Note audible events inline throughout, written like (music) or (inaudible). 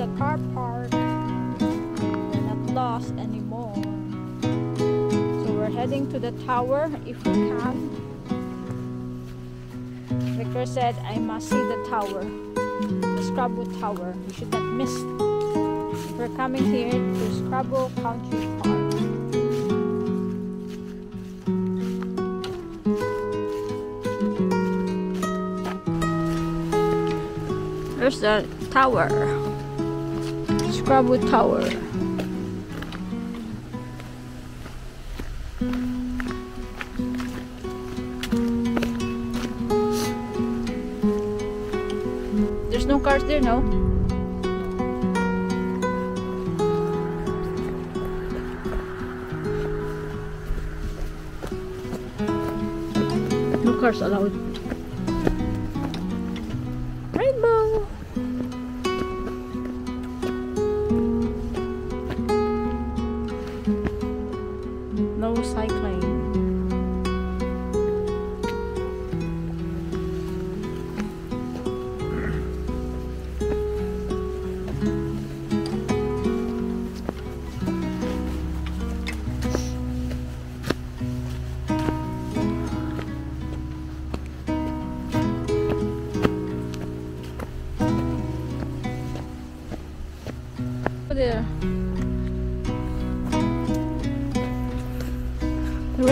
the car park. We're not lost anymore. So we're heading to the tower if we can. Victor said I must see the tower. The Scrabo Tower. We should not miss. We're coming here to Scrabo Country Park. There's the tower. Scrabo Tower. There's no cars there, no? No cars allowed.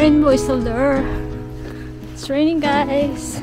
Rainbow is still. It's raining. Guys,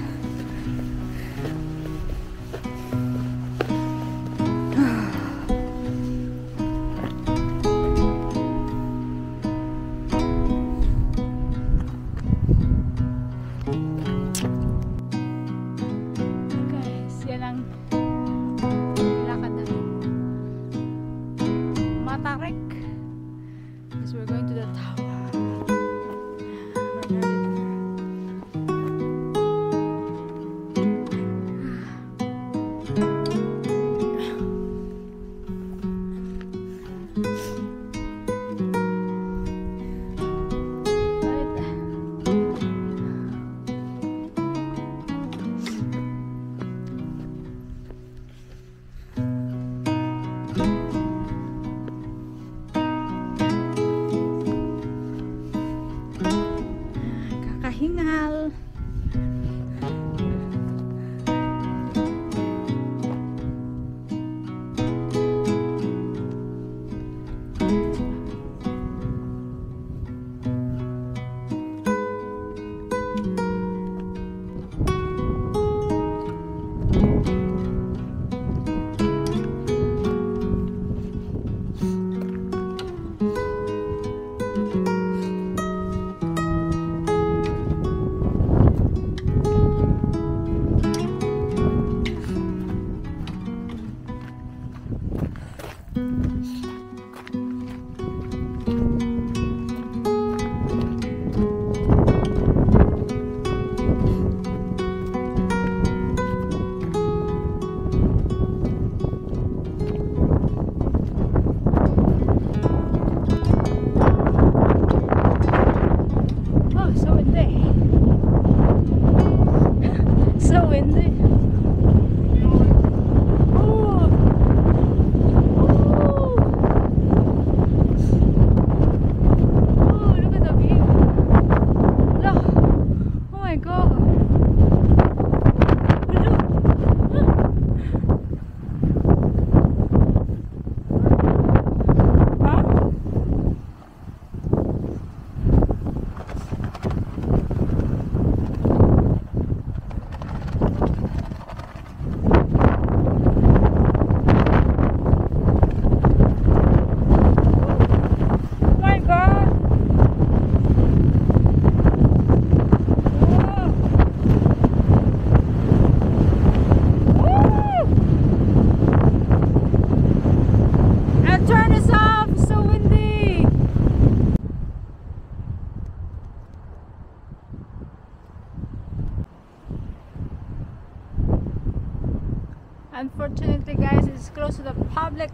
unfortunately guys it's closed to the public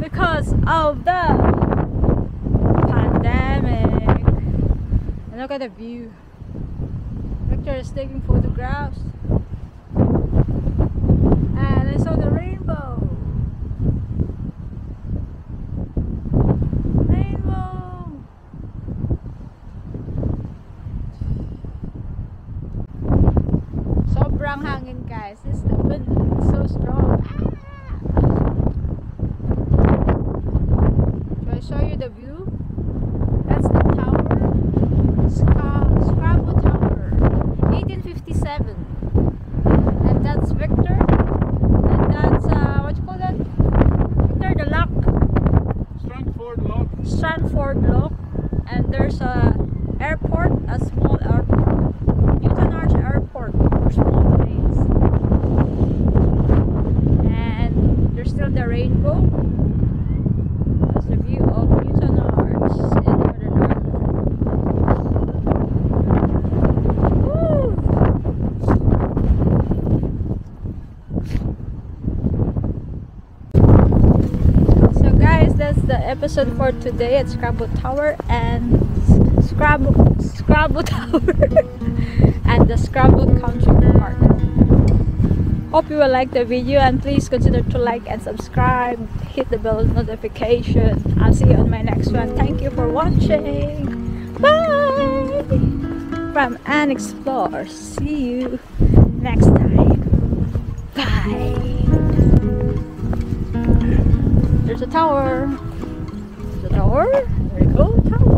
because of the pandemic. And look at the view. Victor is taking photographs sobrang hangin guys is so strong ah! Episode for today at Scrabo Tower and Scrabo Scrabo Tower (laughs) and the Scrabo Country Park. Hope you will like the video and please consider to like and subscribe. Hit the bell notification. I'll see you on my next one. Thank you for watching. Bye! From Ann Explore. See you next time. Bye! There's a tower tower. There we go.